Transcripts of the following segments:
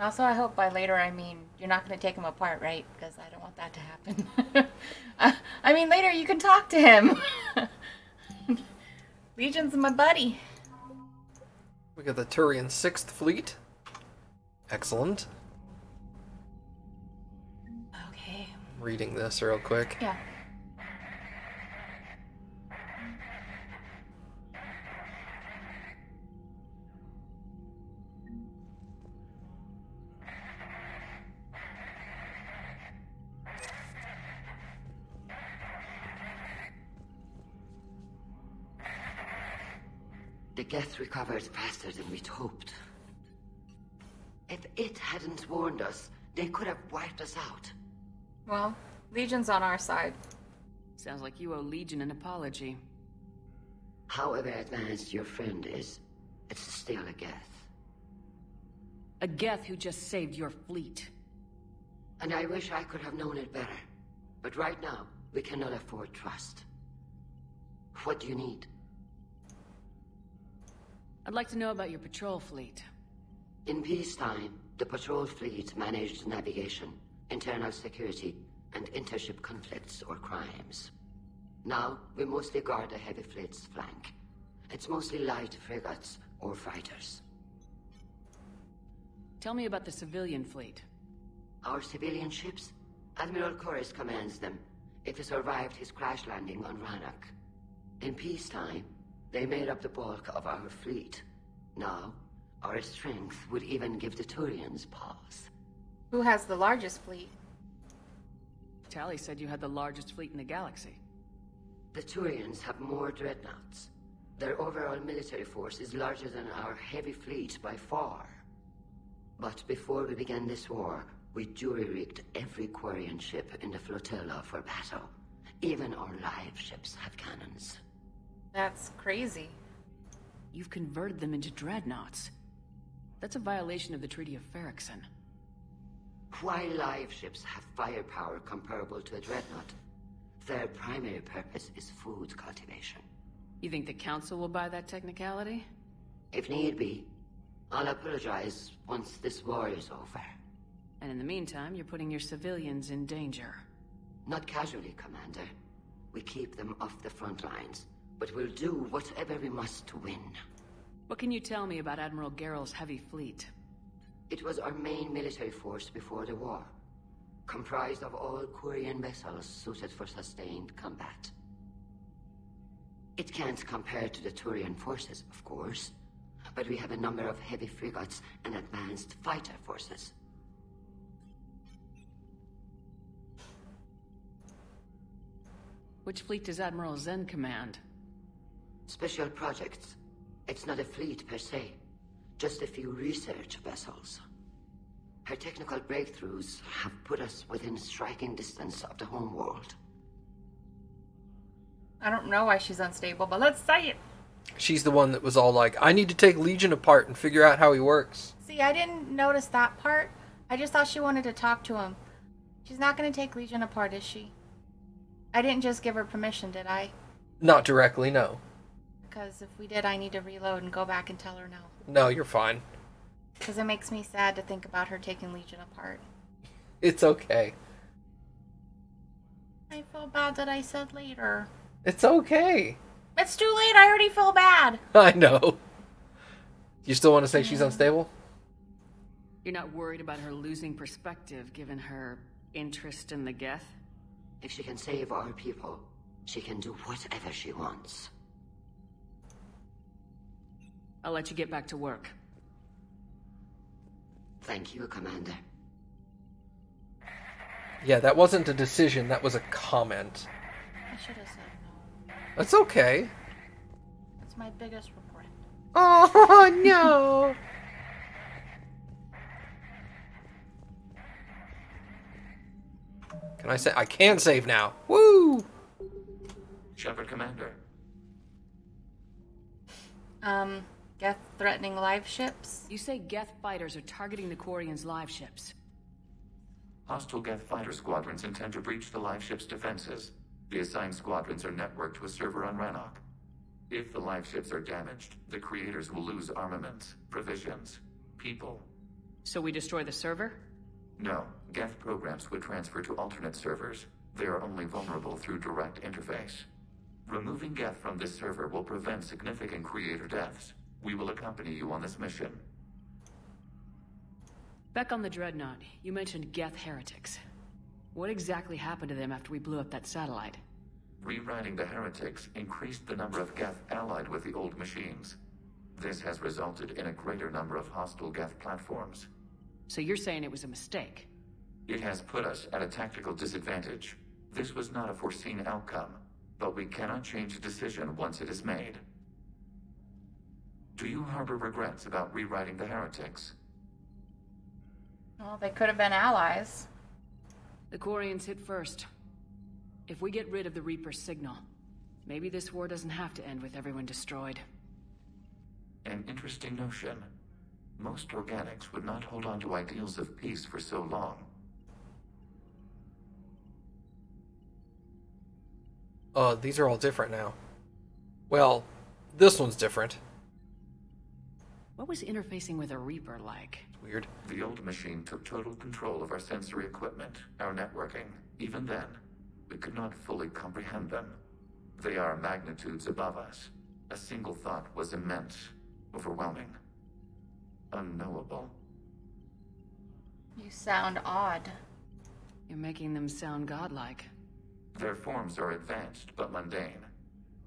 And also, I hope by later I mean you're not going to take him apart, right? Because I don't want that to happen. Uh, I mean, later you can talk to him. Legion's my buddy. We got the Turian 6th Fleet. Excellent. Okay. Reading this real quick. Yeah. Geth recovered faster than we'd hoped. If it hadn't warned us, they could have wiped us out. Well, Legion's on our side. Sounds like you owe Legion an apology. However advanced your friend is, it's still a Geth. A Geth who just saved your fleet. And I wish I could have known it better. But right now, we cannot afford trust. What do you need? I'd like to know about your patrol fleet. In peacetime, the patrol fleet managed navigation, internal security, and intership conflicts or crimes. Now, we mostly guard the heavy fleet's flank. It's mostly light frigates or fighters. Tell me about the civilian fleet. Our civilian ships? Admiral Koris commands them. If he survived his crash landing on Rannoch. In peacetime, they made up the bulk of our fleet. Now, our strength would even give the Turians pause. Who has the largest fleet? Tali said you had the largest fleet in the galaxy. The Turians have more dreadnoughts. Their overall military force is larger than our heavy fleet by far. But before we began this war, we jury-rigged every Quarian ship in the flotilla for battle. Even our live ships have cannons. That's crazy. You've converted them into dreadnoughts. That's a violation of the Treaty of Farixen. Why live ships have firepower comparable to a dreadnought, their primary purpose is food cultivation. You think the Council will buy that technicality? If need be, I'll apologize once this war is over. And in the meantime, you're putting your civilians in danger. Not casually, Commander. We keep them off the front lines, but we'll do whatever we must to win. What can you tell me about Admiral Gerrel's heavy fleet? It was our main military force before the war, comprised of all Quarian vessels suited for sustained combat. It can't compare to the Turian forces, of course, but we have a number of heavy frigates and advanced fighter forces. Which fleet does Admiral Xen command? Special projects. It's not a fleet per se, just a few research vessels. Her technical breakthroughs have put us within striking distance of the homeworld. I don't know why she's unstable, but let's say it. She's the one that was all like, I need to take Legion apart and figure out how he works. See, I didn't notice that part. I just thought she wanted to talk to him. She's not going to take Legion apart, is she? I didn't just give her permission, did I? Not directly, no. Because if we did, I need to reload and go back and tell her no. No, you're fine. Because it makes me sad to think about her taking Legion apart. It's okay. I feel bad that I said later. It's okay. It's too late, I already feel bad. I know. You still want to say she's unstable? You're not worried about her losing perspective given her interest in the Geth? If she can save our people, she can do whatever she wants. I'll let you get back to work. Thank you, Commander. Yeah, that wasn't a decision, that was a comment. I should have said no. That's okay. That's my biggest regret. Oh, no. Can I say I can save now? Woo! Shepard Commander. Um, Geth threatening live ships? You say Geth fighters are targeting the Quarians' live ships. Hostile Geth fighter squadrons intend to breach the live ship's defenses. The assigned squadrons are networked to a server on Rannoch. If the live ships are damaged, the creators will lose armaments, provisions, people. So we destroy the server? No, Geth programs would transfer to alternate servers. They are only vulnerable through direct interface. Removing Geth from this server will prevent significant creator deaths. We will accompany you on this mission. Back on the Dreadnought, you mentioned Geth heretics. What exactly happened to them after we blew up that satellite? Rewriting the heretics increased the number of Geth allied with the old machines. This has resulted in a greater number of hostile Geth platforms. So you're saying it was a mistake? It has put us at a tactical disadvantage. This was not a foreseen outcome, but we cannot change a decision once it is made. Do you harbor regrets about rewriting the heretics? Well, they could have been allies. The Quarians hit first. If we get rid of the Reaper's signal, maybe this war doesn't have to end with everyone destroyed. An interesting notion. Most organics would not hold on to ideals of peace for so long. Uh, these are all different now. Well, this one's different. What was interfacing with a Reaper like? Weird. The old machine took total control of our sensory equipment, our networking. Even then, we could not fully comprehend them. They are magnitudes above us. A single thought was immense, overwhelming, unknowable. You sound odd. You're making them sound godlike. Their forms are advanced but mundane.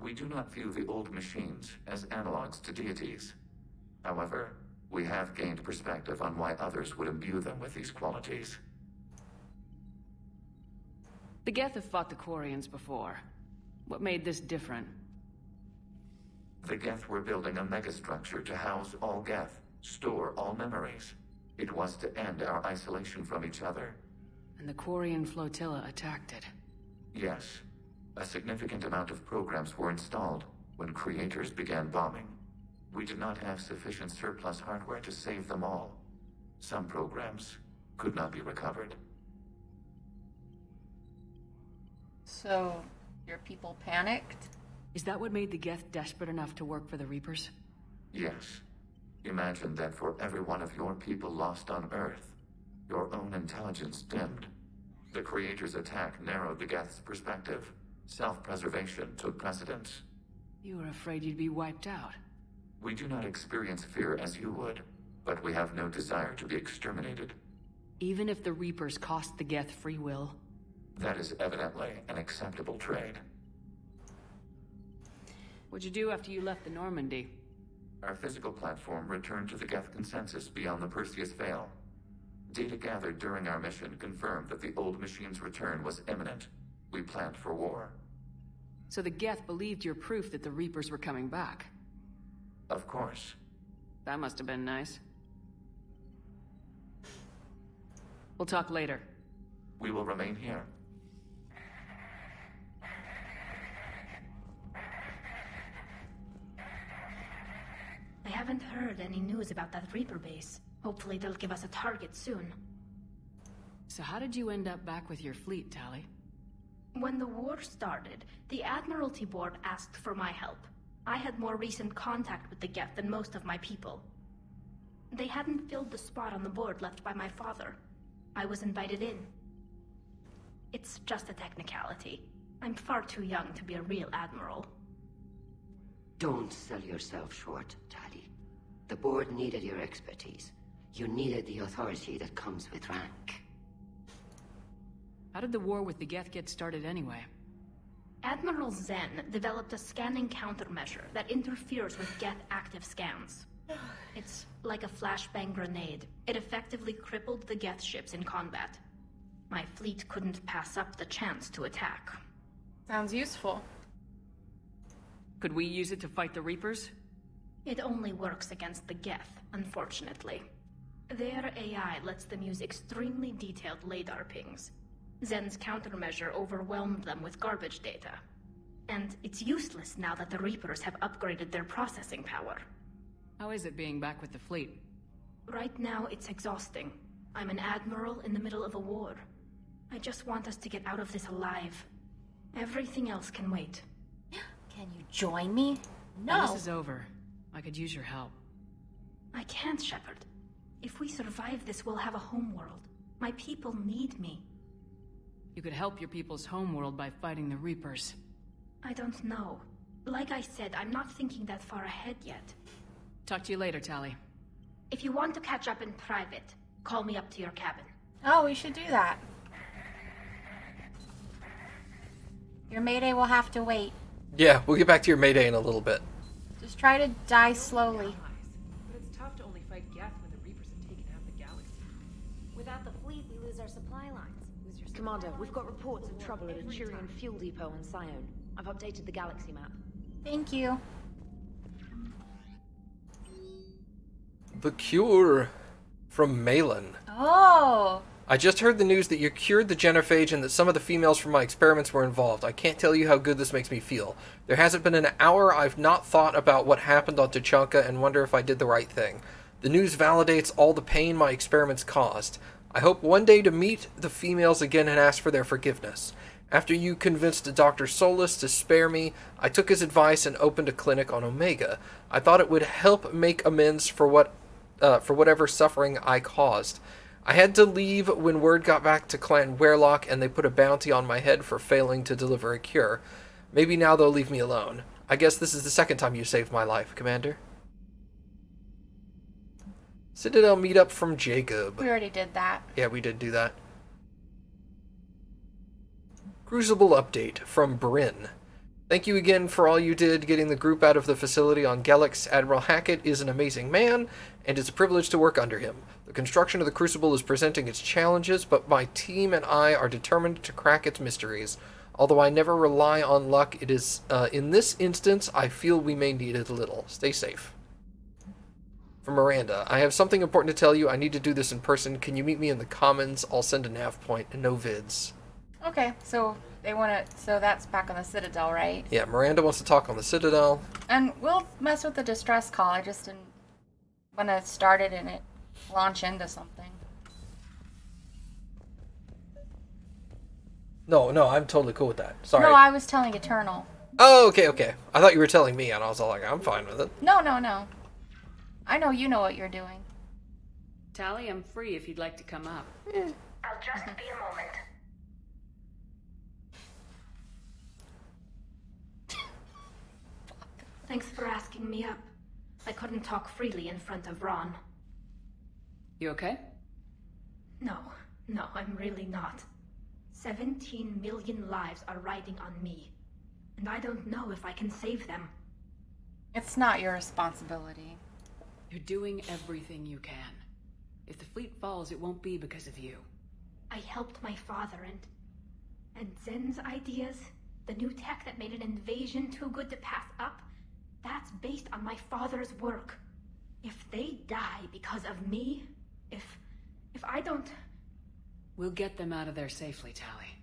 We do not view the old machines as analogs to deities. However, we have gained perspective on why others would imbue them with these qualities. The Geth have fought the Quarians before. What made this different? The Geth were building a megastructure to house all Geth, store all memories. It was to end our isolation from each other. And the Quarian flotilla attacked it. Yes, a significant amount of programs were installed when creators began bombing. We did not have sufficient surplus hardware to save them all. Some programs could not be recovered. So, your people panicked? Is that what made the Geth desperate enough to work for the Reapers? Yes. Imagine that for every one of your people lost on Earth, your own intelligence dimmed. The Creator's attack narrowed the Geth's perspective. Self-preservation took precedence. You were afraid you'd be wiped out. We do not experience fear as you would, but we have no desire to be exterminated. Even if the Reapers cost the Geth free will? That is evidently an acceptable trade. What'd you do after you left the Normandy? Our physical platform returned to the Geth consensus beyond the Perseus Veil. Data gathered during our mission confirmed that the old machine's return was imminent. We planned for war. So the Geth believed your proof that the Reapers were coming back. Of course. That must have been nice. We'll talk later. We will remain here. I haven't heard any news about that Reaper base. Hopefully they'll give us a target soon. So how did you end up back with your fleet, Tali? When the war started, the Admiralty Board asked for my help. I had more recent contact with the Geth than most of my people. They hadn't filled the spot on the board left by my father. I was invited in. It's just a technicality. I'm far too young to be a real admiral. Don't sell yourself short, Tali. The board needed your expertise. You needed the authority that comes with rank. How did the war with the Geth get started anyway? Admiral Xen developed a scanning countermeasure that interferes with Geth active scans. It's like a flashbang grenade. It effectively crippled the Geth ships in combat. My fleet couldn't pass up the chance to attack. Sounds useful. Could we use it to fight the Reapers? It only works against the Geth, unfortunately. Their AI lets them use extremely detailed LADAR pings. Xen's countermeasure overwhelmed them with garbage data. And it's useless now that the Reapers have upgraded their processing power. How is it being back with the fleet? Right now, it's exhausting. I'm an admiral in the middle of a war. I just want us to get out of this alive. Everything else can wait. Can you join me? When No. this is over, I could use your help. I can't, Shepard. If we survive this, we'll have a homeworld. My people need me. You could help your people's homeworld by fighting the Reapers. I don't know. Like I said, I'm not thinking that far ahead yet. Talk to you later, Tali. If you want to catch up in private, call me up to your cabin. Oh, we should do that. Your mayday will have to wait. Yeah, we'll get back to your mayday in a little bit. Just try to die slowly. Commander, we've got reports of trouble at a Turian fuel depot on Sione. I've updated the galaxy map. Thank you. The cure from Maelon. Oh, I just heard the news that you cured the genophage and that some of the females from my experiments were involved. I can't tell you how good this makes me feel. There hasn't been an hour I've not thought about what happened on Tuchanka and wonder if I did the right thing. The news validates all the pain my experiments caused. I hope one day to meet the females again and ask for their forgiveness. After you convinced Dr. Solus to spare me, I took his advice and opened a clinic on Omega. I thought it would help make amends for what uh, for whatever suffering I caused. I had to leave when word got back to Clan Weyrloc and they put a bounty on my head for failing to deliver a cure. Maybe now they'll leave me alone. I guess this is the second time you saved my life, Commander. Citadel meetup from Jacob. we already did that. Yeah, we did do that. Crucible update from Bryn. Thank you again for all you did getting the group out of the facility on Gellix. Admiral Hackett is an amazing man, and it's a privilege to work under him. The construction of the Crucible is presenting its challenges, but my team and I are determined to crack its mysteries. Although I never rely on luck, it is uh, in this instance I feel we may need it a little. Stay safe. From Miranda, I have something important to tell you. I need to do this in person. Can you meet me in the Commons? I'll send a nav point and no vids. Okay, so they want to. So that's back on the Citadel, right? Yeah, Miranda wants to talk on the Citadel. And we'll mess with the distress call. I just didn't want to start it and it launch into something. No, no, I'm totally cool with that. Sorry. No, I was telling Eternal. Oh, okay, okay. I thought you were telling me, and I was all like, I'm fine with it. No, no, no. I know you know what you're doing. Tali, I'm free if you'd like to come up. Eh. I'll just be a moment. Thanks for asking me up. I couldn't talk freely in front of Raan. You okay? No, no, I'm really not. 17 million lives are riding on me. And I don't know if I can save them. It's not your responsibility. You're doing everything you can. If the fleet falls, it won't be because of you. I helped my father and. And Xen's ideas, the new tech that made an invasion too good to pass up, that's based on my father's work. If they die because of me, if. if I don't. We'll get them out of there safely, Tali.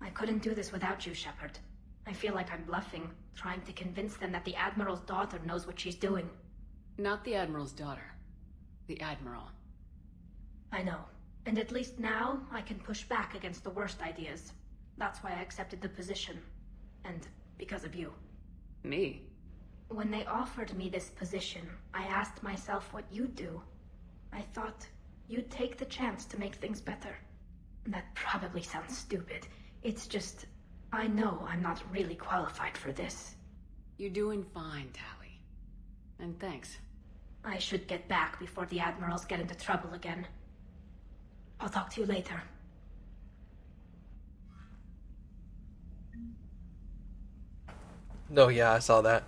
I couldn't do this without you, Shepard. I feel like I'm bluffing, trying to convince them that the Admiral's daughter knows what she's doing. Not the Admiral's daughter. The Admiral. I know. And at least now, I can push back against the worst ideas. That's why I accepted the position. And because of you. Me? When they offered me this position, I asked myself what you'd do. I thought you'd take the chance to make things better. That probably sounds stupid. It's just, I know I'm not really qualified for this. You're doing fine, Tali. And thanks. I should get back before the Admirals get into trouble again. I'll talk to you later. No, yeah, I saw that.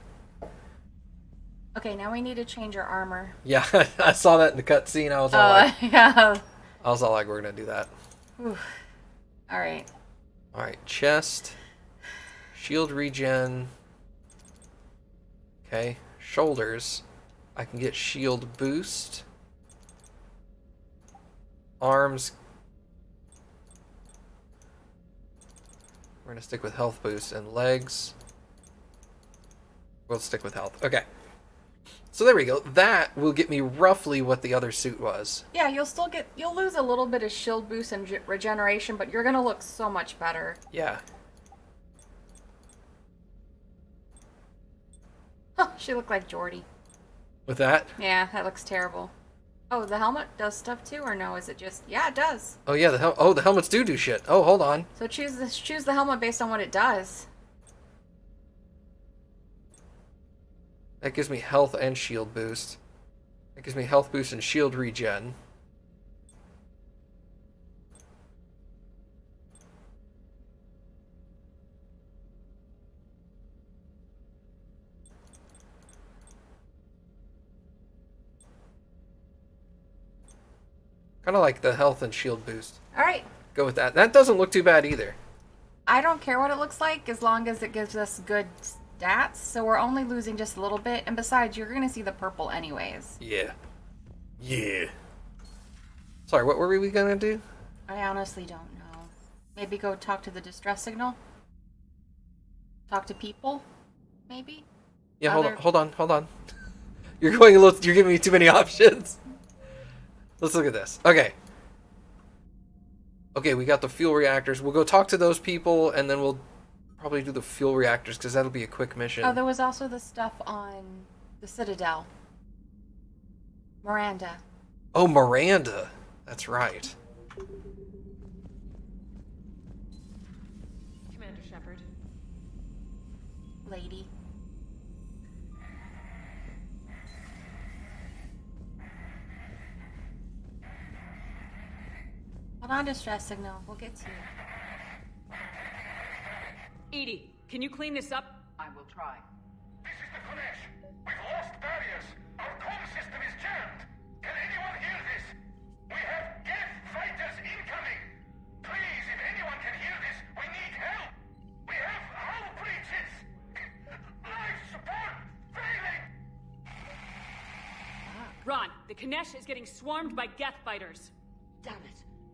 Okay, now we need to change your armor. Yeah, I saw that in the cutscene. I was all Oh, like, yeah. I was all like, we're gonna do that. All right. All right, chest, shield regen. Okay, shoulders. I can get shield boost. Arms. We're gonna stick with health boost and legs. We'll stick with health. Okay. So there we go. That will get me roughly what the other suit was. Yeah, you'll still get you'll lose a little bit of shield boost and regeneration, but you're gonna look so much better. Yeah. Huh, she looked like Jordy. With that, Yeah, that looks terrible. Oh, the helmet does stuff too, or no? Is it just yeah, it does. Oh yeah, the hel- oh the helmets do do shit. Oh hold on. So choose the choose the helmet based on what it does. That gives me health and shield boost. That gives me health boost and shield regen. Kind of like the health and shield boost. All right. Go with that. That doesn't look too bad either. I don't care what it looks like as long as it gives us good stats. So we're only losing just a little bit, and besides, you're gonna see the purple anyways. Yeah. Yeah. Sorry, what were we gonna do? I honestly don't know. Maybe go talk to the distress signal. Talk to people, maybe. Yeah, hold on, hold on, hold on. You're going a little. You're giving me too many options. Let's look at this. Okay. Okay, we got the fuel reactors. We'll go talk to those people, and then we'll probably do the fuel reactors because that'll be a quick mission. Oh, there was also the stuff on the Citadel. Miranda. oh, Miranda. That's right. Commander Shepard. lady. Hold on, distress signal. We'll get to you. EDI, can you clean this up? I will try. This is the Konesh. We've lost barriers. Our comm system is jammed. Can anyone hear this? We have Geth fighters incoming. Please, if anyone can hear this, we need help. We have hull breaches. Life support failing. Raan, the Kanesh is getting swarmed by Geth fighters. Damn it.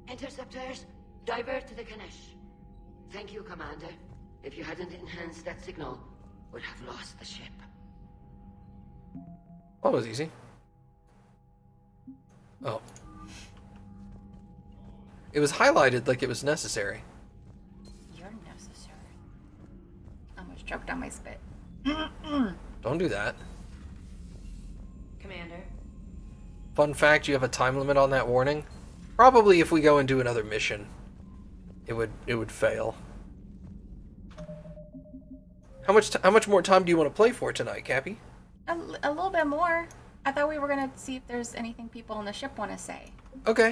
Interceptors, divert to the Ganesh. Thank you, Commander. If you hadn't enhanced that signal, we'd have lost the ship. That was easy. Oh. It was highlighted like it was necessary. You're necessary. I almost choked on my spit. Don't do that. Commander. Fun fact: you have a time limit on that warning. Probably, if we go and do another mission, it would it would fail. How much t- how much more time do you want to play for tonight, Kappy? A, l- a little bit more. I thought we were gonna see if there's anything people on the ship want to say. Okay.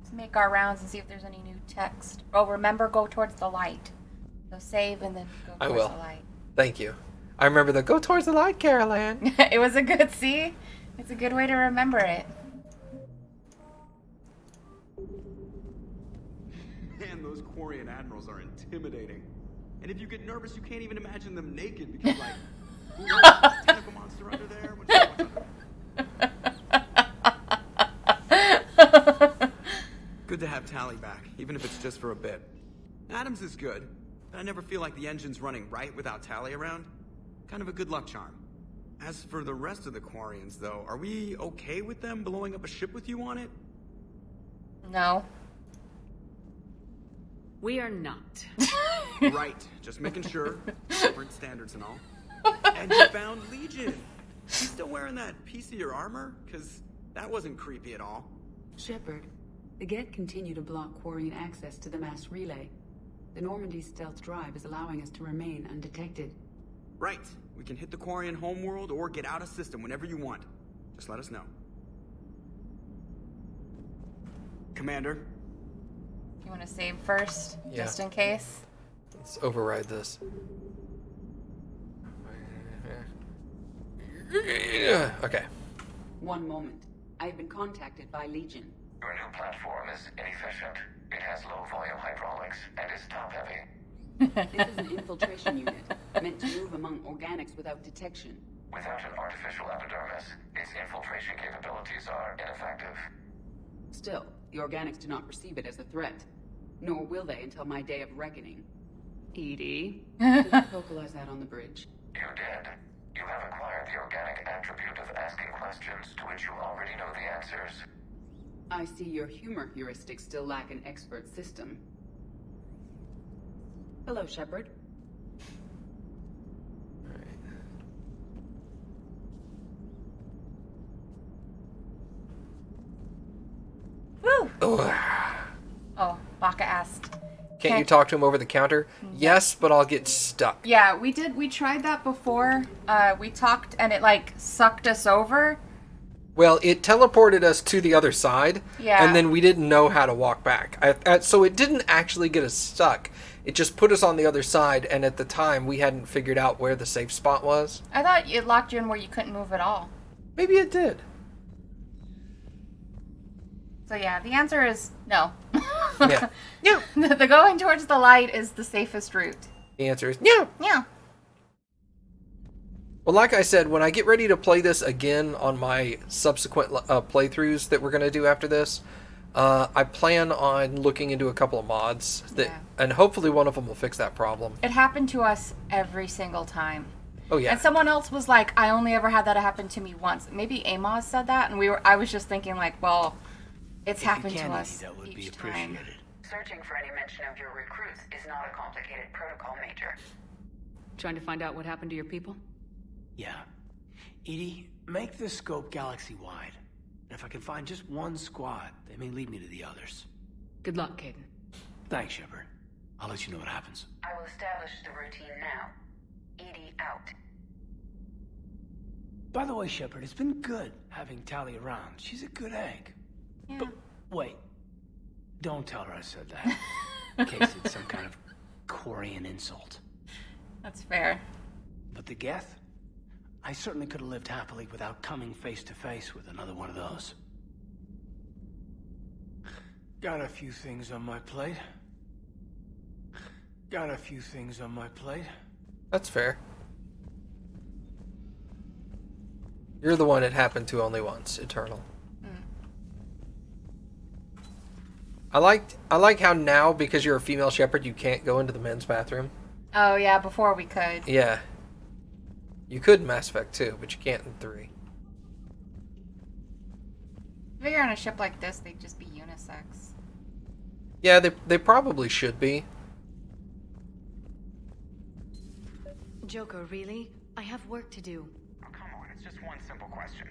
Let's make our rounds and see if there's any new text. Oh, remember, go towards the light. So save and then go I towards will. the light. Thank you. I remember the go towards the light, Caroline. it was a good see. It's a good way to remember it. Man, those Quarian admirals are intimidating. And if you get nervous, you can't even imagine them naked because, like, who knows? Tentacle monster under there? What's what's under? Good to have Tali back, even if it's just for a bit. Adams is good, but I never feel like the engine's running right without Tali around. Kind of a good luck charm. As for the rest of the Quarians, though, are we okay with them blowing up a ship with you on it? No. We are not. right, just making sure. Different standards and all. And you found Legion. You still wearing that piece of your armor? Because that wasn't creepy at all. Shepard, the Geth continue to block Quarian access to the mass relay. The Normandy stealth drive is allowing us to remain undetected. Right. We can hit the Quarian homeworld or get out of system whenever you want. Just let us know. Commander, You want to save first, Yeah. just in case? Let's override this. Okay. One moment. I have been contacted by Legion. Your new platform is inefficient. It has low volume hydraulics and is top heavy. This is an infiltration unit, meant to move among organics without detection. Without an artificial epidermis, its infiltration capabilities are ineffective. Still, the organics do not perceive it as a threat. Nor will they until my day of reckoning. EDI. Did I vocalize that on the bridge? You did. You have acquired the organic attribute of asking questions to which you already know the answers. I see your humor heuristics still lack an expert system. Hello, Shepard. Woo! Oh, Baka asked. Can't you talk to him over the counter? Mm-hmm. Yes, but I'll get stuck. Yeah, we did. We tried that before. Uh, we talked, and it like sucked us over. Well, it teleported us to the other side. Yeah. And then we didn't know how to walk back. I, I, so it didn't actually get us stuck. It just put us on the other side, and at the time we hadn't figured out where the safe spot was. I thought it locked you in where you couldn't move at all. Maybe it did. So yeah, the answer is no. Yeah. no. the, going towards the light is the safest route. The answer is no. Yeah. Well, like I said, when I get ready to play this again on my subsequent uh, playthroughs that we're going to do after this, uh, I plan on looking into a couple of mods that, Yeah. and hopefully one of them will fix that problem. It happened to us every single time. Oh yeah. And someone else was like, "I only ever had that happen to me once." Maybe Amos said that, and we were. I was just thinking like, "Well, it's happened to us that would each time." Searching for any mention of your recruits is not a complicated protocol, Major. Trying to find out what happened to your people? Yeah. EDI, make the scope galaxy-wide. And if I can find just one squad, they may lead me to the others. Good luck, Kaidan. Thanks, Shepard. I'll let you know what happens. I will establish the routine now. EDI out. By the way, Shepard, it's been good having Tali around. She's a good egg. But wait. Don't tell her I said that. in case it's some kind of Quarian insult. That's fair. But the Geth? I certainly could have lived happily without coming face to face with another one of those. Got a few things on my plate. Got a few things on my plate. That's fair. You're the one it happened to only once, Eternal. Hmm. I liked I like how now because you're a female Shepard you can't go into the men's bathroom. Oh yeah, before we could. Yeah. You could in Mass Effect 2, but you can't in 3. I figure on a ship like this, they'd just be unisex. Yeah, they they probably should be. Joker, really? I have work to do. Oh, come on, it's just one simple question.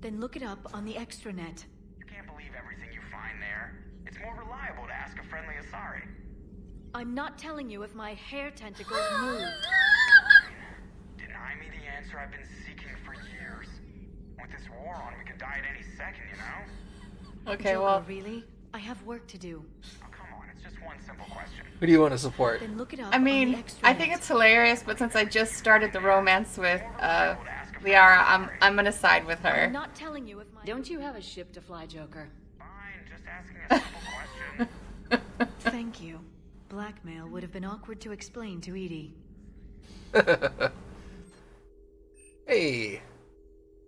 Then look it up on the extranet. You can't believe everything you find there. It's more reliable to ask a friendly Asari. I'm not telling you if my hair tentacles moved. Deny me the answer I've been seeking for years. With this war on, we could die at any second, you know? Okay, Joker, well- really? I have work to do. Oh, come on, it's just one simple question. Who do you want to support? Then look it up. I mean. I think it's hilarious, but since I just started the romance with uh, Liara, I'm I'm gonna side with her. I'm not telling you if my. Don't you have a ship to fly, Joker? Fine, just asking a simple question. Thank you. Blackmail would have been awkward to explain to EDI. hey.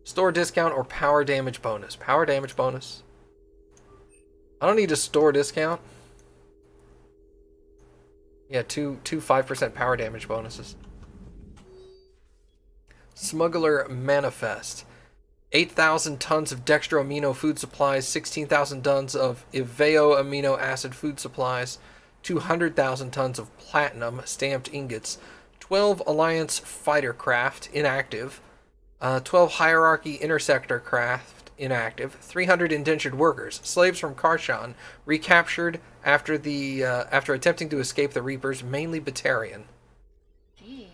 Store discount or power damage bonus? Power damage bonus. I don't need a store discount. Yeah, two two five percent power damage bonuses. Smuggler manifest. 8,000 tons of dextro amino food supplies, 16,000 tons of levo amino acid food supplies, 200,000 tons of platinum stamped ingots, 12 Alliance fighter craft inactive, uh, 12 Hierarchy interceptor craft inactive, 300 indentured workers, slaves from Khar'shan, recaptured after the uh, after attempting to escape the Reapers, mainly Batarian. Jeez.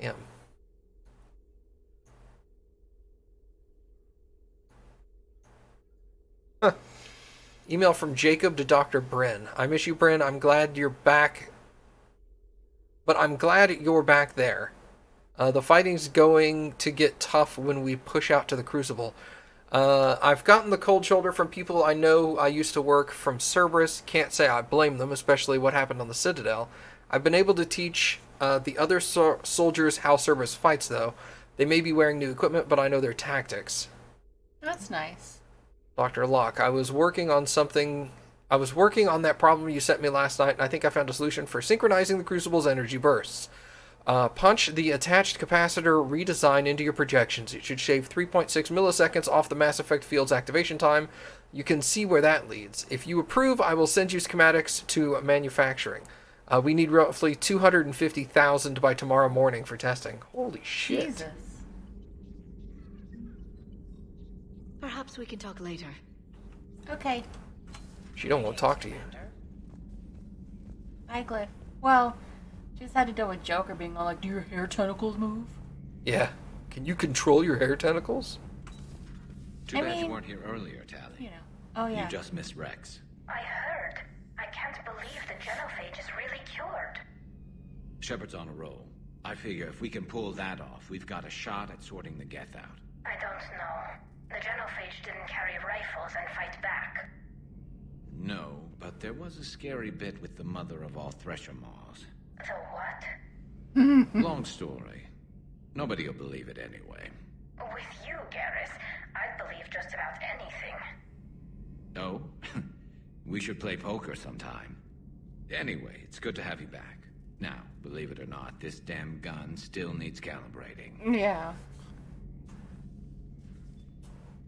Damn. Huh. Email from Jacob to Dr. Bryn. I miss you, Bryn. I'm glad you're back. But I'm glad you're back there. Uh, the fighting's going to get tough when we push out to the Crucible. Uh, I've gotten the cold shoulder from people I know I used to work from Cerberus. Can't say I blame them, especially what happened on the Citadel. I've been able to teach uh, the other so- soldiers how Cerberus fights, though. They may be wearing new equipment, but I know their tactics. That's nice. Dr. Locke, I was working on something. I was working on that problem you sent me last night, and I think I found a solution for synchronizing the Crucible's energy bursts. Uh, punch the attached capacitor redesign into your projections. It should shave 3.6 milliseconds off the Mass Effect field's activation time. You can see where that leads. If you approve, I will send you schematics to manufacturing. Uh, we need roughly 250,000 by tomorrow morning for testing. Holy shit. Jesus. Perhaps we can talk later. Okay. She don't want to talk to you. Hi, Glyph. Well, just had to deal with Joker being all like, "Do your hair tentacles move?" Yeah. Can you control your hair tentacles? Too I bad you weren't here earlier, Tali. You know. Oh yeah. You just missed Wrex. I heard. I can't believe the genophage is really cured. Shepard's on a roll. I figure if we can pull that off, we've got a shot at sorting the Geth out. I don't know. The genophage didn't carry rifles and fight back. No, but there was a scary bit with the mother of all Thresher Maws. So what? Mm-hmm. Long story. Nobody'll believe it anyway. With you, Garrus, I'd believe just about anything. Oh? we should play poker sometime. Anyway, it's good to have you back. Now, believe it or not, this damn gun still needs calibrating. Yeah.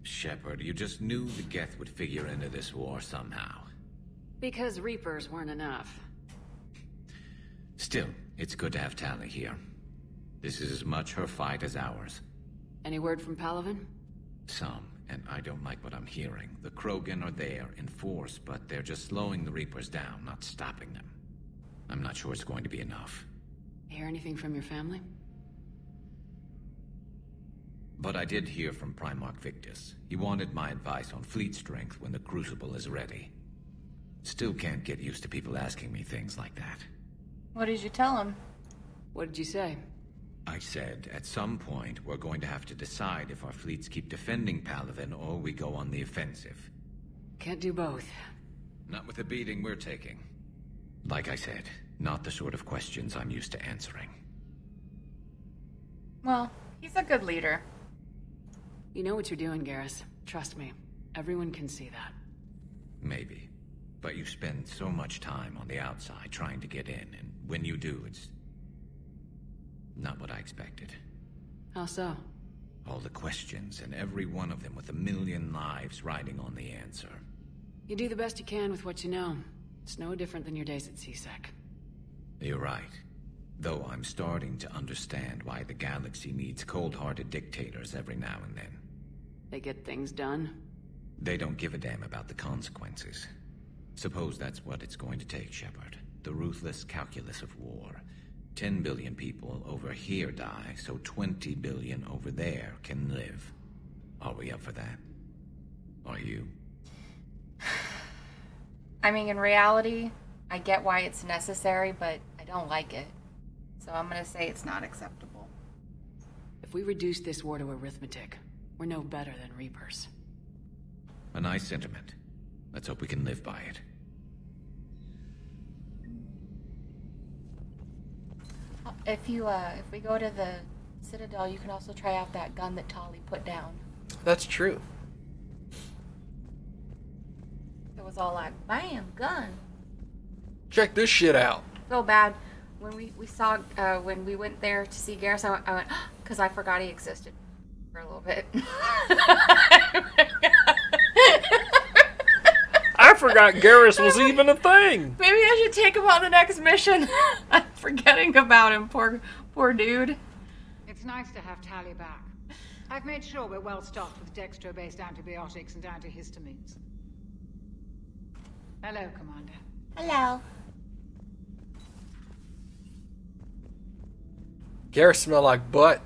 Shepard, you just knew the Geth would figure into this war somehow. Because Reapers weren't enough. Still, it's good to have Tali here. This is as much her fight as ours. Any word from Palaven? Some, and I don't like what I'm hearing. The Krogan are there in force, but they're just slowing the Reapers down, not stopping them. I'm not sure it's going to be enough. Hear anything from your family? But I did hear from Primarch Victus. He wanted my advice on fleet strength when the Crucible is ready. Still can't get used to people asking me things like that. What did you tell him? What did you say? I said, at some point, we're going to have to decide if our fleets keep defending Palaven or we go on the offensive. Can't do both. Not with the beating we're taking. Like I said, not the sort of questions I'm used to answering. Well, he's a good leader. You know what you're doing, Garrus. Trust me. Everyone can see that. Maybe. But you spend so much time on the outside trying to get in, and when you do, it's not what I expected. How so? All the questions, and every one of them with a million lives riding on the answer. You do the best you can with what you know. It's no different than your days at C-Sec. You're right. Though I'm starting to understand why the galaxy needs cold-hearted dictators every now and then. They get things done. They don't give a damn about the consequences. Suppose that's what it's going to take, Shepard. The ruthless calculus of war. Ten billion people over here die, so twenty billion over there can live. Are we up for that? Are you? I mean, in reality, I get why it's necessary, but I don't like it. So I'm gonna say it's not acceptable. If we reduce this war to arithmetic, we're no better than Reapers. A nice sentiment. Let's hope we can live by it. If you, uh, if we go to the Citadel, you can also try out that gun that Tali put down. That's true. It was all like, bam, gun. Check this shit out. So bad. When we, we saw, uh, when we went there to see Garrus, I went, I went, because I forgot he existed for a little bit. I forgot Garrus was even a thing. Maybe I should take him on the next mission. I'm forgetting about him, poor, poor dude. It's nice to have Tali back. I've made sure we're well stocked with dextro-based antibiotics and antihistamines. Hello, Commander. Hello. Garrus smell like butt.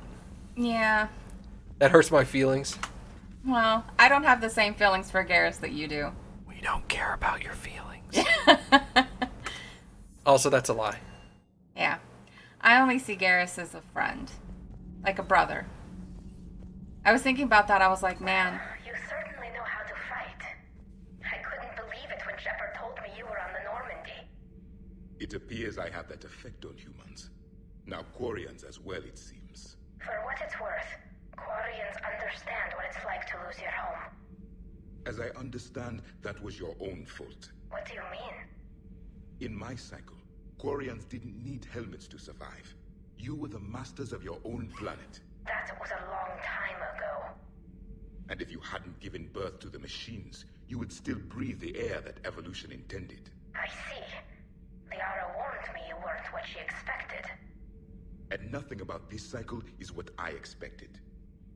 Yeah. That hurts my feelings. Well, I don't have the same feelings for Garrus that you do. We don't care about your feelings. also, that's a lie. Yeah. I only see Garrus as a friend. Like a brother. I was thinking about that. I was like, man, You certainly know how to fight. I couldn't believe it when Shepard told me you were on the Normandy. It appears I have that effect on humans. Now Quarians as well, it seems. For what it's worth, Quarians understand what it's like to lose your home. As I understand, that was your own fault. What do you mean? In my cycle, Quarians didn't need helmets to survive. You were the masters of your own planet. That was a long time ago. And if you hadn't given birth to the machines, you would still breathe the air that evolution intended. I see. The Liara warned me you weren't what she expected. And nothing about this cycle is what I expected.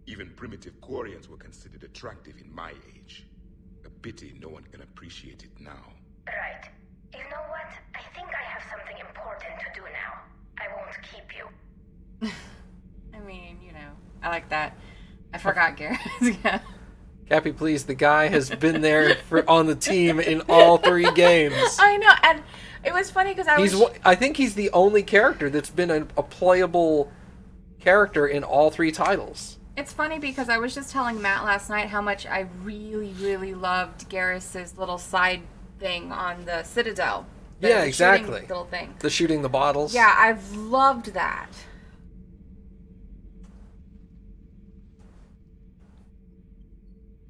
Even primitive Quarians were considered attractive in my age. Pity no one can appreciate it now. Right. You know what? I think I have something important to do now. I won't keep you. I mean, you know, I like that. I forgot Garrus. yeah. Kappy, please. The guy has been there for, on the team in all three games. I know, and it was funny because I he's, was. I think he's the only character that's been a, a playable character in all three titles. It's funny because I was just telling Matt last night how much I really, really loved Garrus's little side thing on the Citadel. The yeah, shooting exactly. Little thing. The shooting the bottles. Yeah, I've loved that.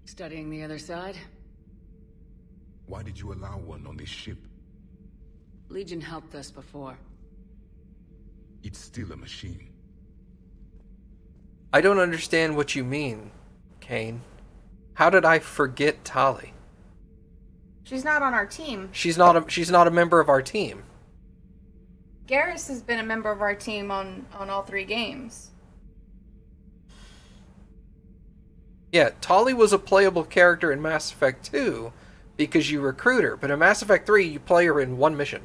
Studying the other side? Why did you allow one on this ship? Legion helped us before. It's still a machine. I don't understand what you mean, Kane. How did I forget Tali? She's not on our team. She's not a she's not a member of our team. Garrus has been a member of our team on on all three games. Yeah, Tali was a playable character in Mass Effect 2 because you recruit her, but in Mass Effect 3 you play her in one mission.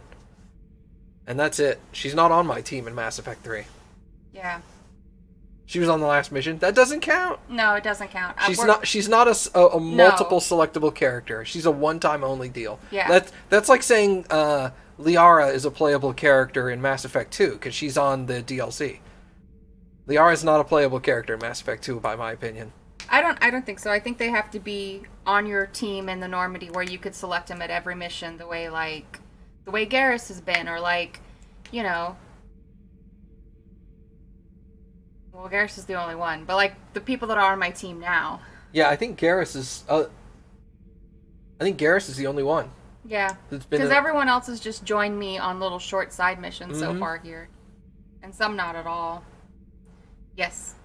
And that's it. She's not on my team in Mass Effect 3. Yeah. She was on the last mission. That doesn't count. No, it doesn't count. She's not. She's not a a, a multiple selectable character. She's a one-time only deal. Yeah. That's that's like saying uh, Liara is a playable character in Mass Effect 2 because she's on the DLC. Liara is not a playable character in Mass Effect 2, by my opinion. I don't. I don't think so. I think they have to be on your team in the Normandy, where you could select them at every mission, the way like the way Garrus has been, or like, you know. Well, Garrus is the only one, but like the people that are on my team now. Yeah, I think Garrus is. Uh, I think Garrus is the only one. Yeah, because a- everyone else has just joined me on little short side missions so Mhm. far here, and some not at all. Yes.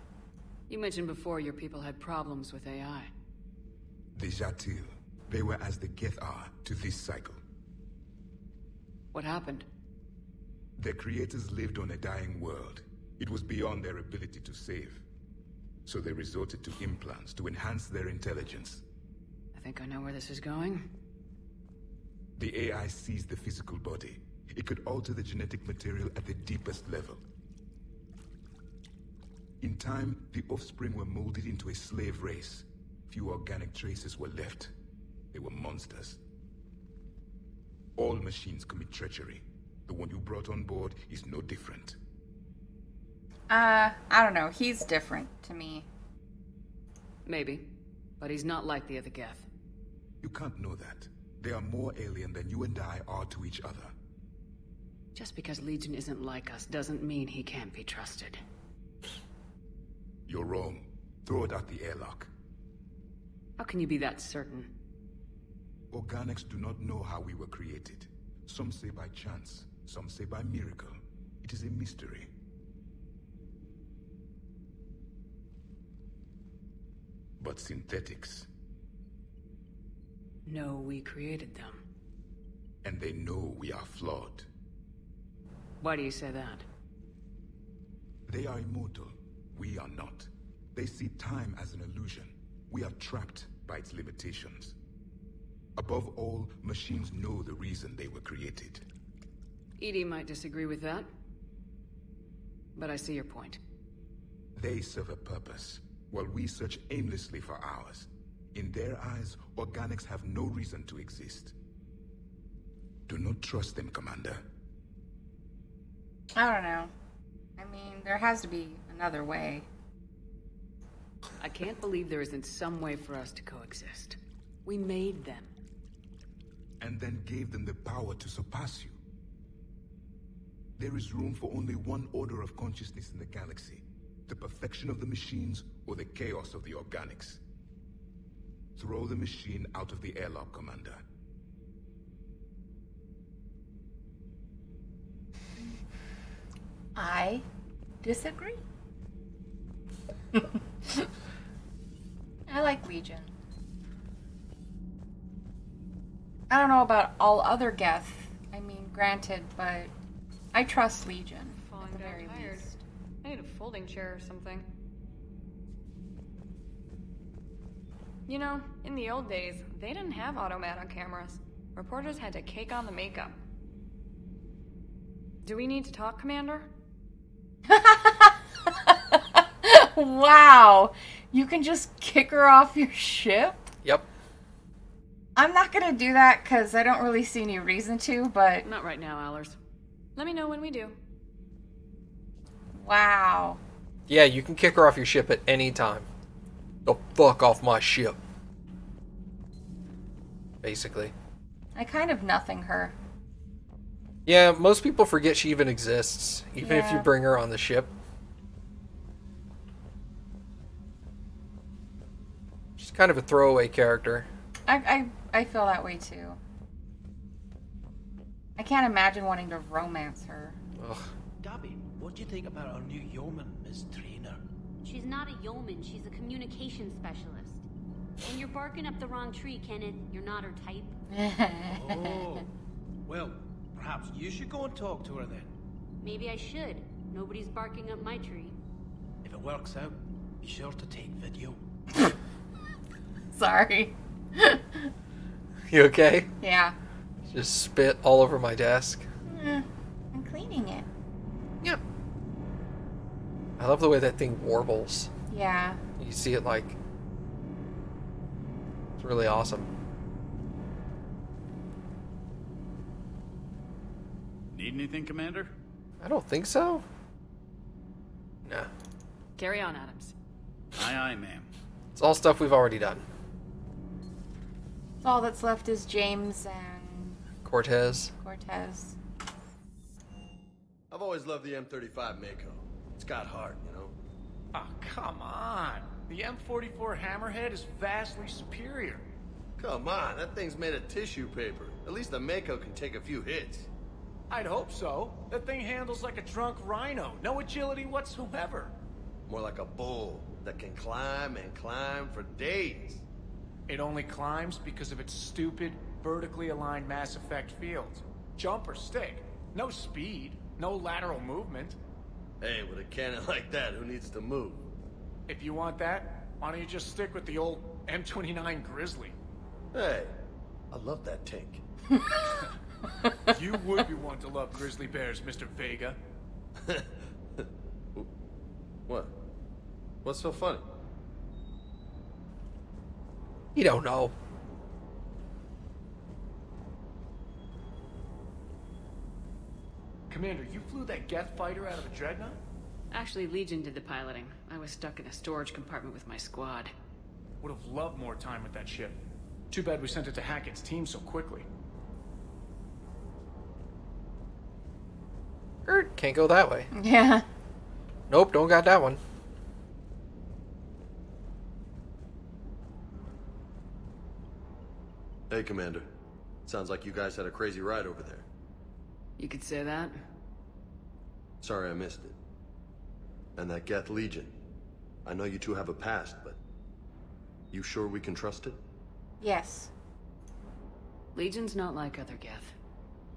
You mentioned before your people had problems with AI. The Zha'til. They were as the Geth are to this cycle. What happened? Their creators lived on a dying world. It was beyond their ability to save. So they resorted to implants to enhance their intelligence. I think I know where this is going. The AI seized the physical body. It could alter the genetic material at the deepest level. In time, the offspring were molded into a slave race. Few organic traces were left. They were monsters. All machines commit treachery. The one you brought on board is no different. Uh, I don't know. He's different to me. Maybe. But he's not like the other Geth. You can't know that. They are more alien than you and I are to each other. Just because Legion isn't like us doesn't mean he can't be trusted. You're wrong. Throw it out the airlock. How can you be that certain? Organics do not know how we were created. Some say by chance, some say by miracle. It is a mystery. But synthetics, No, we created them. and they know we are flawed. Why do you say that? They are immortal. We are not. They see time as an illusion. We are trapped by its limitations. Above all, machines know the reason they were created. EDI might disagree with that. But I see your point. They serve a purpose, while we search aimlessly for ours. In their eyes, organics have no reason to exist. Do not trust them, Commander. I don't know. I mean, there has to be another way. I can't believe there isn't some way for us to coexist. We made them. And then gave them the power to surpass you. There is room for only one order of consciousness in the galaxy. The perfection of the machines or the chaos of the organics. Throw the machine out of the airlock, Commander. I disagree. I like Legion. I don't know about all other Geth. I mean, granted, but I trust Legion. at the very tired. least. I need a folding chair or something. You know, in the old days, they didn't have automat on cameras. Reporters had to cake on the makeup. Do we need to talk, Commander? wow. You can just kick her off your ship? Yep. I'm not gonna do that because I don't really see any reason to, but. Not right now, Allers. Let me know when we do. Wow. Yeah, you can kick her off your ship at any time. The fuck off my ship. Basically. I kind of nothing her. Yeah, most people forget she even exists, even if you bring her on the ship. She's kind of a throwaway character. I, I, I feel that way too. I can't imagine wanting to romance her. Ugh. Gabby, what do you think about our new yeoman, Miss Traynor? She's not a yeoman, she's a communication specialist. And you're barking up the wrong tree, Kenneth. You're not her type. oh, well, perhaps you should go and talk to her then. Maybe I should. Nobody's barking up my tree. If it works out, be sure to take video. Sorry. You okay? Yeah. Just spit all over my desk. Eh, I'm cleaning it. Yep. I love the way that thing warbles. Yeah. You see it like. It's really awesome. Need anything, Commander? I don't think so. Nah. Carry on, Adams. Aye, aye, ma'am. It's all stuff we've already done. All that's left is James and Cortez. Cortez. I've always loved the M35 Mako. It's got heart, you know? Ah, come on. The M44 Hammerhead is vastly superior. Come on, that thing's made of tissue paper. At least the Mako can take a few hits. I'd hope so. That thing handles like a drunk rhino. No agility whatsoever. More like a bull that can climb and climb for days. It only climbs because of its stupid, vertically aligned Mass Effect fields. Jump or stick. No speed. No lateral movement. Hey, with a cannon like that, who needs to move? If you want that, why don't you just stick with the old M29 Grizzly? Hey, I love that tank. you would be one to love grizzly bears, Mr. Vega. What? What's so funny? You don't know. Commander, you flew that Geth fighter out of a dreadnought? Actually, Legion did the piloting. I was stuck in a storage compartment with my squad. Would have loved more time with that ship. Too bad we sent it to Hackett's team so quickly. Er, Can't go that way. Yeah. Nope, don't got that one. Hey, Commander. Sounds like you guys had a crazy ride over there. You could say that. Sorry I missed it. And that Geth Legion. I know you two have a past, but... You sure we can trust it? Yes. Legion's not like other Geth.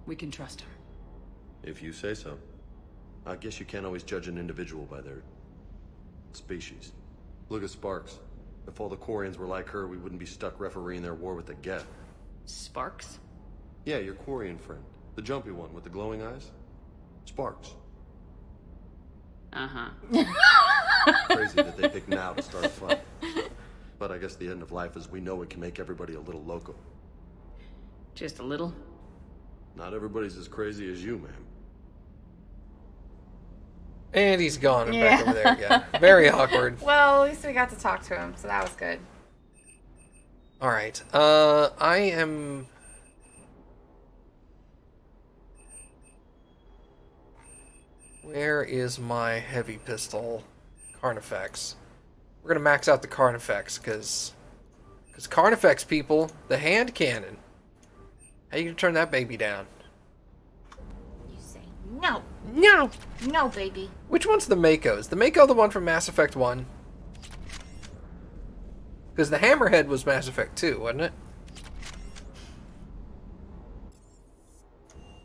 We can trust him. If you say so. I guess you can't always judge an individual by their... species. Look at Sparks. If all the Quarians were like her, we wouldn't be stuck refereeing their war with the Geth. Sparks? Yeah, your Quarian friend. The jumpy one with the glowing eyes. Sparks. Uh-huh. Crazy that they picked now to start a fight. But I guess the end of life as we know it can make everybody a little loco. Just a little? Not everybody's as crazy as you, ma'am. And he's gone and Yeah. back over there again. Very awkward. Well, at least we got to talk to him, so that was good. All right. Uh, I am. Where is my heavy pistol? Carnifex. We're gonna max out the Carnifex because, because Carnifex people, the hand cannon. How you gonna turn that baby down? You say no, no, no, baby. Which one's the Mako? Is the Mako the one from Mass Effect One? Because the Hammerhead was Mass Effect Two, wasn't it?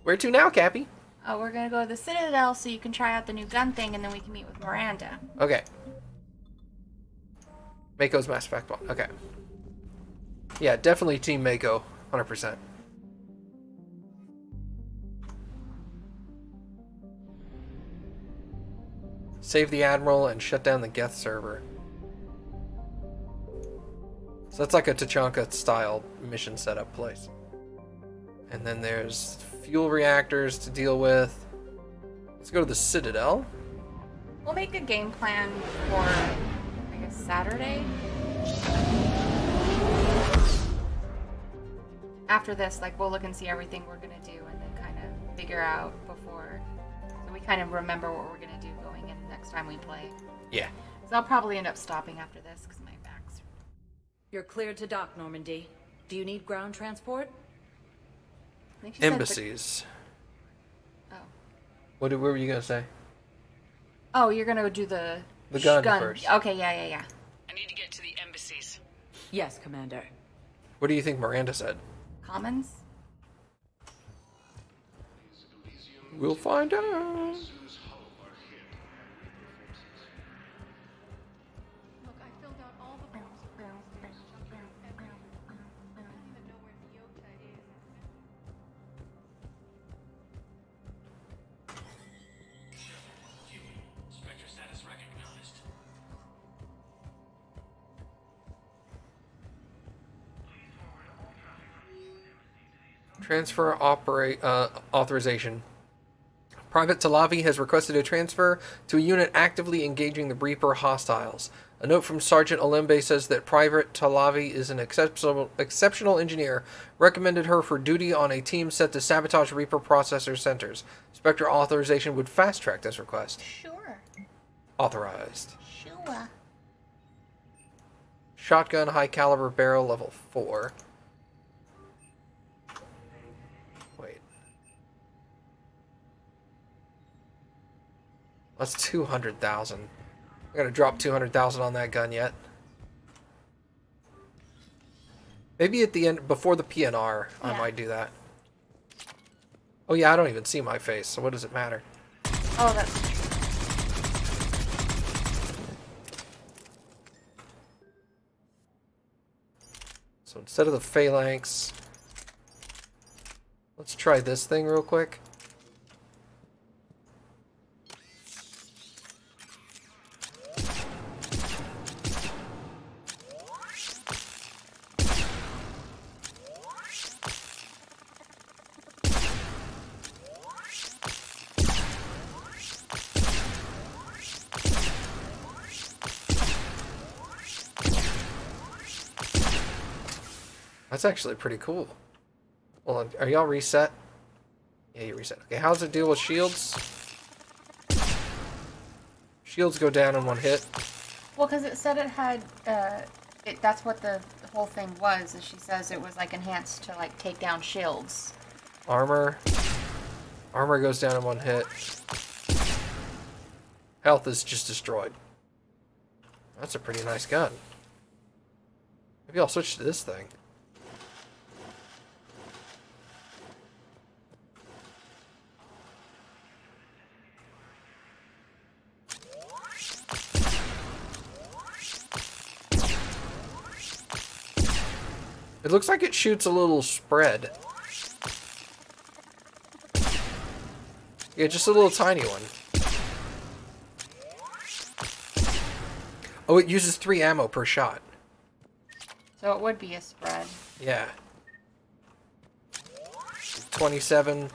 Where to now, Kappy? Oh, we're gonna go to the Citadel so you can try out the new gun thing, and then we can meet with Miranda. Okay. Mako's Mass Effect 1. Okay. Yeah, definitely Team Mako. 100%. Save the Admiral and shut down the Geth server. So that's like a Tuchanka style mission setup place. And then there's fuel reactors to deal with. Let's go to the Citadel. We'll make a game plan for, I guess, Saturday. After this, like, we'll look and see everything we're gonna do and then kind of figure out before. So we kind of remember what we're gonna do going in next time we play. Yeah. So I'll probably end up stopping after this because my back's. You're cleared to dock, Normandy. Do you need ground transport? I think she said the- Embassies. Oh. What, what were you gonna say? Oh, you're gonna do the. The gun gun. first. Okay, yeah, yeah, yeah. I need to get to the embassies. Yes, Commander. What do you think Miranda said? Commons? We'll find out. Transfer operate uh, authorization. Private Talavi has requested a transfer to a unit actively engaging the Reaper hostiles. A note from Sergeant Olembe says that Private Talavi is an exceptional, exceptional engineer, recommended her for duty on a team set to sabotage Reaper processor centers. Spectre authorization would fast track this request. Sure. Authorized. Sure. Shotgun high caliber barrel level 4. That's 200,000. I gotta drop 200,000 on that gun yet. Maybe at the end, before the PNR, I might do that. Oh yeah, I don't even see my face, so what does it matter? Oh, that's. So instead of the phalanx, let's try this thing real quick. That's actually pretty cool. Well, are y'all reset? Yeah, you reset. Okay, how's it deal with shields? Shields go down in one hit. Well, because it said it had. Uh, it, that's what the, the whole thing was. Is she says it was like enhanced to like take down shields. Armor. Armor goes down in one hit. Health is just destroyed. That's a pretty nice gun. Maybe I'll switch to this thing. Looks like it shoots a little spread. Yeah, just a little tiny one. Oh, it uses three ammo per shot. So it would be a spread. Yeah. 27,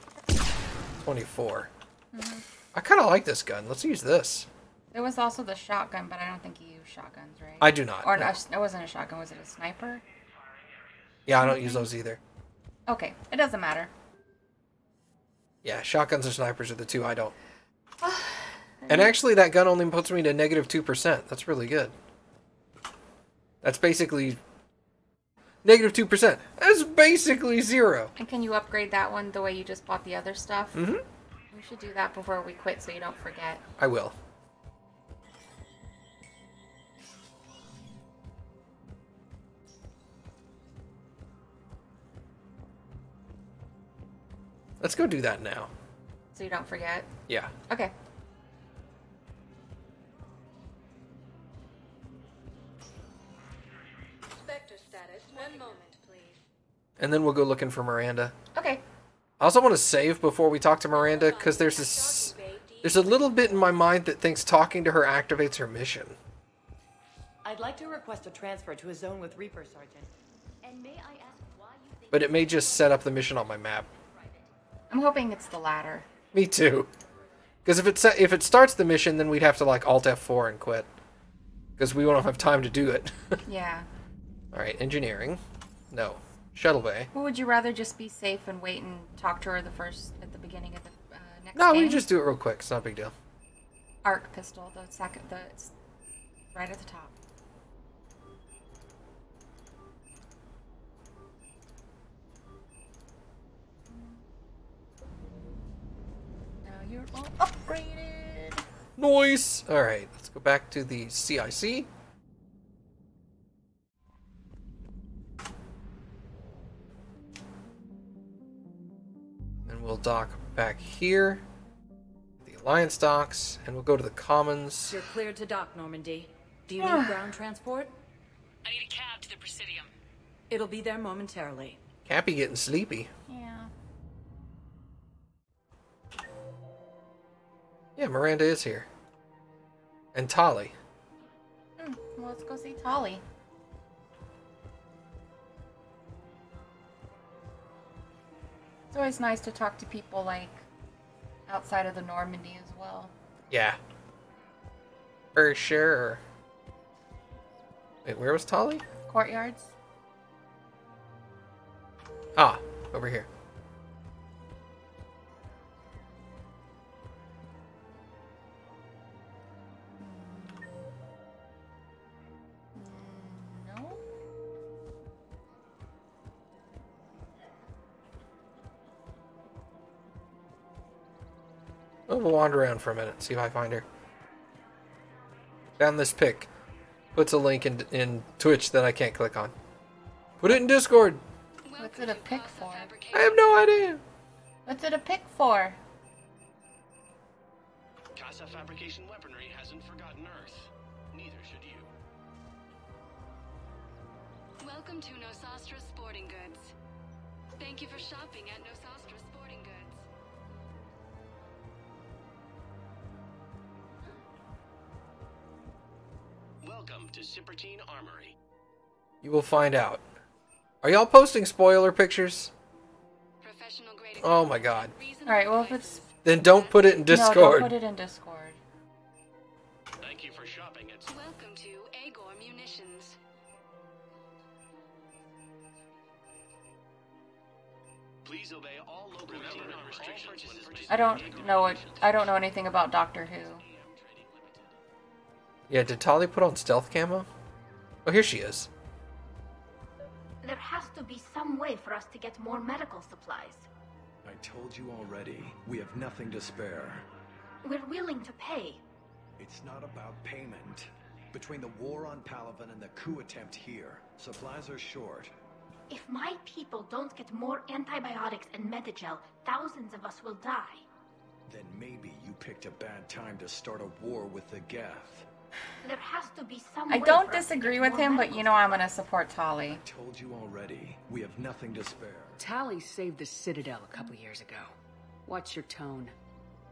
24. Mhm. I kind of like this gun. Let's use this. There was also the shotgun, but I don't think you use shotguns, right? I do not, Or no. no, it wasn't a shotgun. Was it a sniper? Yeah, I don't use those either. Okay, it doesn't matter. Yeah, shotguns and snipers are the two I don't. And actually, that gun only puts me to negative 2%. That's really good. That's basically... Negative 2%. That's basically zero. And can you upgrade that one the way you just bought the other stuff? Mm hmm. We should do that before we quit so you don't forget. I will. Let's go do that now. So you don't forget. Yeah. Okay. Spectre status. One moment, please. And then we'll go looking for Miranda. Okay. I also want to save before we talk to Miranda because there's this There's a little bit in my mind that thinks talking to her activates her mission. I'd like to request a transfer to a zone with Reaper, Sergeant. And may I ask why you think But it may just set up the mission on my map. I'm hoping it's the latter. Me too. Because if it if it starts the mission, then we'd have to like Alt F4 and quit. Because we won't have time to do it. Yeah. All right, engineering. No. Shuttle bay. Well, would you rather just be safe and wait and talk to her the first at the beginning of the uh, next No, game? we just do it real quick. It's not a big deal. arc pistol, the second, the it's right at the top. You're all upgraded. Noise. All right, let's go back to the CIC. And we'll dock back here. The Alliance docks, and we'll go to the Commons. You're cleared to dock, Normandy. Do you need ground transport? I need a cab to the Presidium. It'll be there momentarily. Kappy getting sleepy. Yeah. Yeah, Miranda is here. And Tali. Hmm, well, let's go see Tali. It's always nice to talk to people like outside of the Normandy as well. Yeah. For sure. Wait, where was Tali? Courtyards. Ah, over here. We'll wander around for a minute, see if I find her. Found this pic. Puts a link in in Twitch that I can't click on. Put it in Discord. What's it a pick for? I have no idea. What's it a pick for? Kassa Fabrication Weaponry hasn't forgotten Earth. Neither should you. Welcome to Nos Astra Sporting Goods. Thank you for shopping at Nos Astra Welcome to Cipritine Armory. You will find out. Are y'all posting spoiler pictures? Oh my god. All right. Well, if it's Then don't put it in Discord. no, Discord. don't put it in Discord. Thank you for shopping at Welcome to Agor Munitions. Please obey all local Remember, restrictions when purchasing I don't know what. I don't know anything about Doctor Who. Yeah, did Tali put on stealth camo? Oh, here she is. There has to be some way for us to get more medical supplies. I told you already, we have nothing to spare. We're willing to pay. It's not about payment. Between the war on Palaven and the coup attempt here, supplies are short. If my people don't get more antibiotics and Medigel, thousands of us will die. Then maybe you picked a bad time to start a war with the Geth. There has to be some I don't for us to disagree with him, but you know I'm gonna support Tali. Told you already, we have nothing to spare. Tali saved the Citadel a couple years ago. Watch your tone.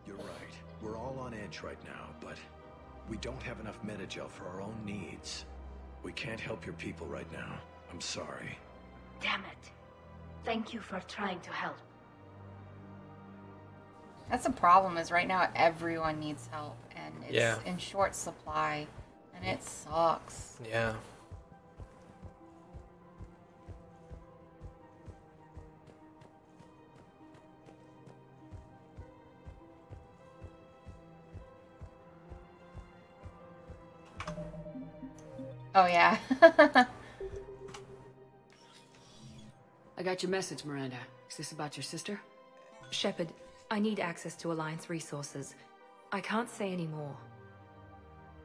You're right. We're all on edge right now, but we don't have enough Medigel for our own needs. We can't help your people right now. I'm sorry. Damn it. Thank you for trying to help. That's the problem. Is right now everyone needs help, and it's Yeah. in short supply, and it sucks. Yeah. Oh yeah. I got your message, Miranda. Is this about your sister? Shepard, I need access to Alliance resources. I can't say any more.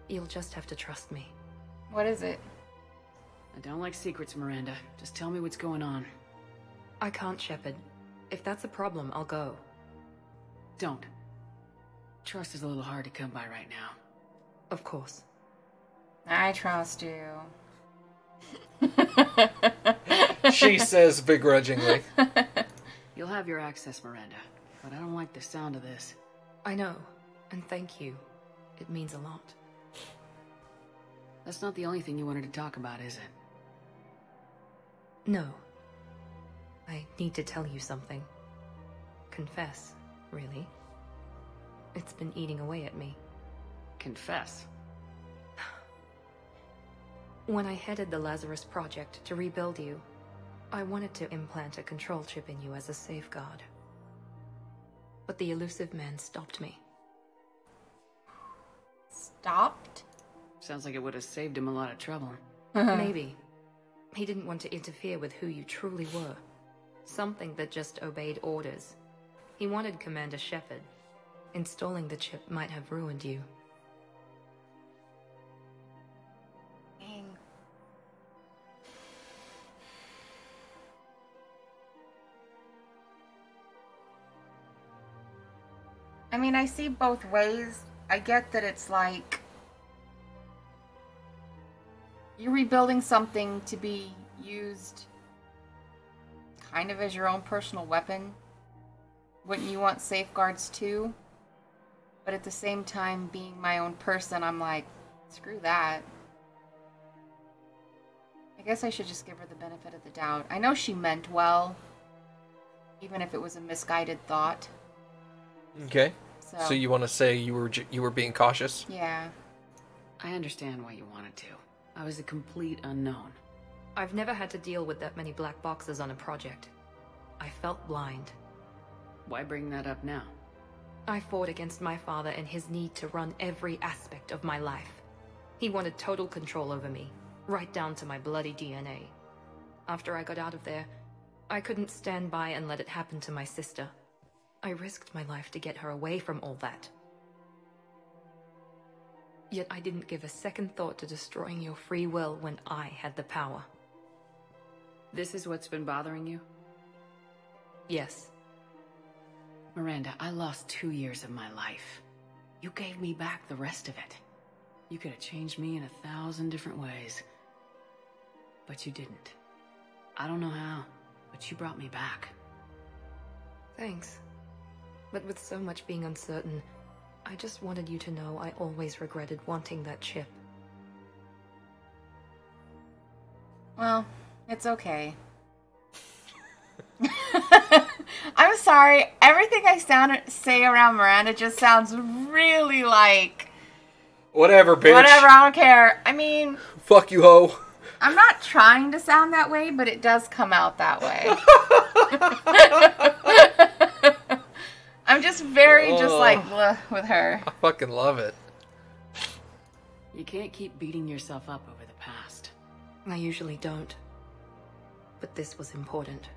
You'll just have to trust me. what is it? I don't like secrets, Miranda. Just tell me what's going on. I can't, Shepard. If that's a problem, I'll go. Don't. Trust is a little hard to come by right now. Of course. I trust you. She says begrudgingly. You'll have your access, Miranda. But I don't like the sound of this. I know. And thank you. It means a lot. That's not the only thing you wanted to talk about, is it? No. I need to tell you something. Confess, really. It's been eating away at me. Confess. When I headed the Lazarus Project to rebuild you, I wanted to implant a control chip in you as a safeguard. But the Illusive Man stopped me. Stopped? Sounds like it would have saved him a lot of trouble. Uh-huh. Maybe. He didn't want to interfere with who you truly were. Something that just obeyed orders. He wanted Commander Shepard. Installing the chip might have ruined you. Dang. I mean, I see both ways. I get that it's like you're rebuilding something to be used kind of as your own personal weapon. Wouldn't you want safeguards too? But at the same time, being my own person, I'm like, screw that. I guess I should just give her the benefit of the doubt. I know she meant well, even if it was a misguided thought. Okay. So, So you want to say you were j- you were being cautious? yeah. I understand why you wanted to. I was a complete unknown. I've never had to deal with that many black boxes on a project. I felt blind. Why bring that up now? I fought against my father and his need to run every aspect of my life. He wanted total control over me, right down to my bloody DNA. After I got out of there, I couldn't stand by and let it happen to my sister. I risked my life to get her away from all that. Yet I didn't give a second thought to destroying your free will when I had the power. This is what's been bothering you? Yes. Miranda, I lost two years of my life. You gave me back the rest of it. You could have changed me in a thousand different ways. But you didn't. I don't know how, but you brought me back. Thanks. But with so much being uncertain, I just wanted you to know I always regretted wanting that chip. Well, it's okay. I'm sorry. Everything I sound say around Miranda just sounds really like Whatever, bitch. whatever. I don't care. I mean, Fuck you, ho. I'm not trying to sound that way, but it does come out that way. I'm just very just Oh. like bleh with her. I fucking love it. You can't keep beating yourself up over the past. I usually don't. But this was important.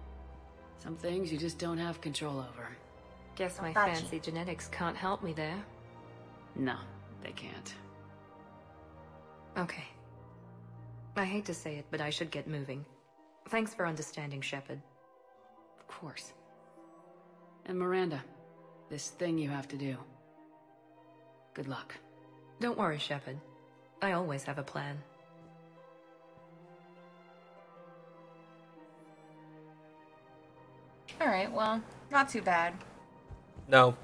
Some things you just don't have control over. Guess my Gotcha. fancy genetics can't help me there. No, they can't. Okay. I hate to say it, but I should get moving. Thanks for understanding, Shepard. Of course. And Miranda, this thing you have to do. Good luck. Don't worry, Shepard. I always have a plan. All right, well, not too bad. No.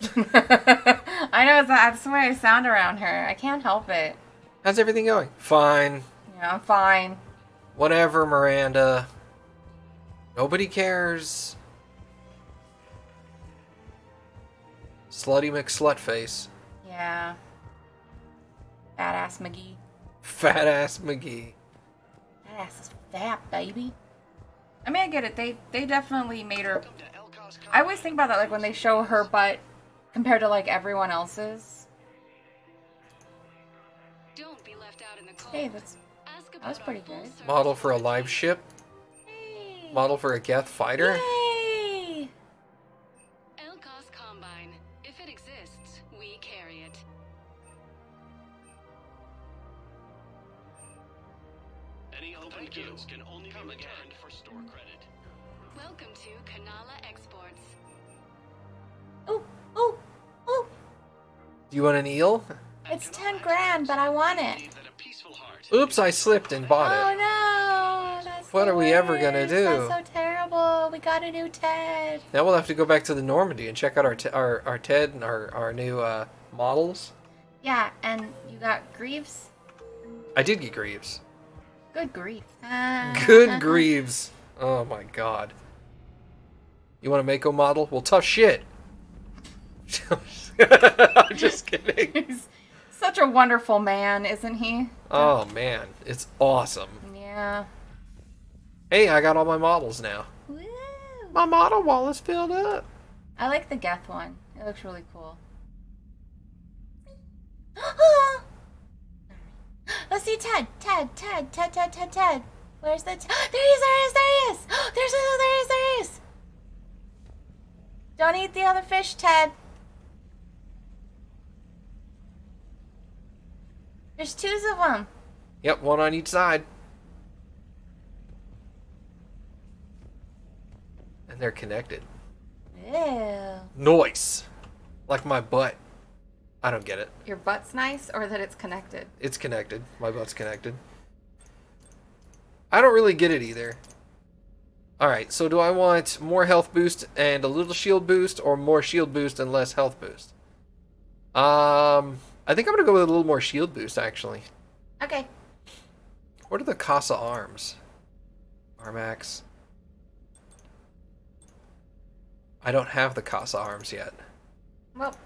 I know that's the way I sound around her. I can't help it. How's everything going? Fine. Yeah, I'm fine. Whatever, Miranda. Nobody cares. Slutty McSlutface. Yeah. Badass McGee. Fat ass McGee. That ass is fat, baby. I mean, I get it. They they definitely made her. I always think about that, like when they show her butt compared to like everyone else's. Don't be left out in the cold. Hey, that's that was pretty good. Model for a live ship. Model for a Geth fighter. Yay! Want an eel? It's ten grand, but I want it. Oops, I slipped and bought it. Oh no! That's What the are we ever gonna worst. do? That's so terrible. We got a new Ted. Now we'll have to go back to the Normandy and check out our t- our, our Ted and our, our new uh, models. Yeah, and you got Greaves. I did get Greaves. Good grief. Uh, Good Greaves. Oh my god. You want to make a model? Well, tough shit. I'm just kidding. He's such a wonderful man, isn't he? Oh man, it's awesome. Yeah. Hey, I got all my models now. Woo. My model wall is filled up. I like the Geth one. It looks really cool. Let's see Ted. Ted, Ted, Ted, Ted, Ted, Ted. Where's the Ted? There he is, there he is, there he is. There's a, there he is, there he is. Don't eat the other fish, Ted. There's two of them. Yep, one on each side. And they're connected. Ew. Noise. Like my butt. I don't get it. Your butt's nice or that it's connected? It's connected. My butt's connected. I don't really get it either. Alright, so do I want more health boost and a little shield boost, or more shield boost and less health boost? Um, I think I'm gonna go with a little more shield boost, actually. Okay. What are the Kassa arms? Armax. I don't have the Kassa arms yet. Well,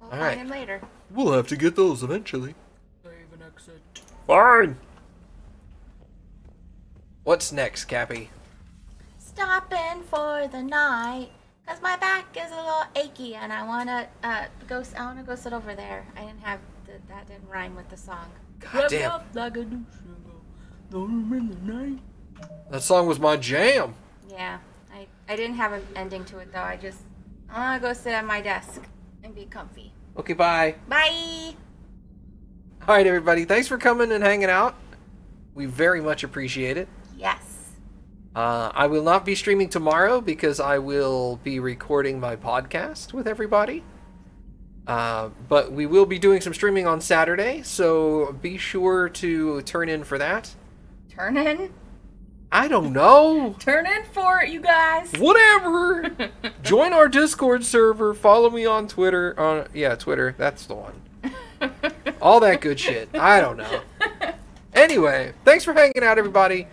we'll All find right. him later. We'll have to get those eventually. Save and exit. Fine. What's next, Kappy? Stopping for the night. Cause my back is a little achy and I wanna uh go s- I wanna go sit over there. I didn't have the, that didn't rhyme with the song. God damn. That song was my jam. Yeah. I, I didn't have an ending to it though. I just I wanna go sit at my desk and be comfy. Okay, bye. Bye All right, everybody. Thanks for coming and hanging out. We very much appreciate it. Yes. Uh, I will not be streaming tomorrow because I will be recording my podcast with everybody. Uh, but we will be doing some streaming on Saturday, so be sure to turn in for that. Turn in. I don't know. Turn in for it, you guys. Whatever. Join our Discord server. Follow me on Twitter. On yeah, Twitter. That's the one. All that good shit. I don't know. Anyway, thanks for hanging out, everybody,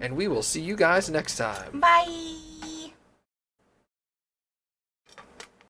and we will see you guys next time. Bye.